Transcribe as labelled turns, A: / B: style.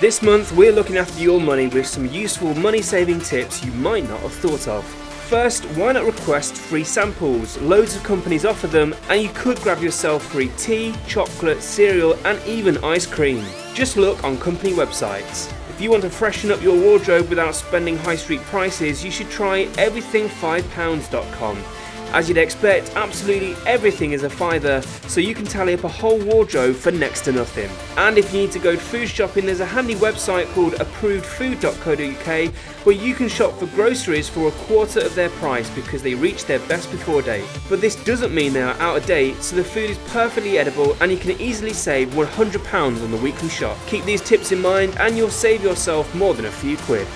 A: This month we're looking after your money with some useful money saving tips you might not have thought of. First, why not request free samples? Loads of companies offer them and you could grab yourself free tea, chocolate, cereal and even ice cream. Just look on company websites. If you want to freshen up your wardrobe without spending high street prices, you should try everything5pounds.com. As you'd expect, absolutely everything is a fiver, so you can tally up a whole wardrobe for next to nothing. And if you need to go food shopping, there's a handy website called approvedfood.co.uk where you can shop for groceries for a quarter of their price because they reach their best before date. But this doesn't mean they are out of date, so the food is perfectly edible and you can easily save £100 on the weekly shop. Keep these tips in mind and you'll save yourself more than a few quid.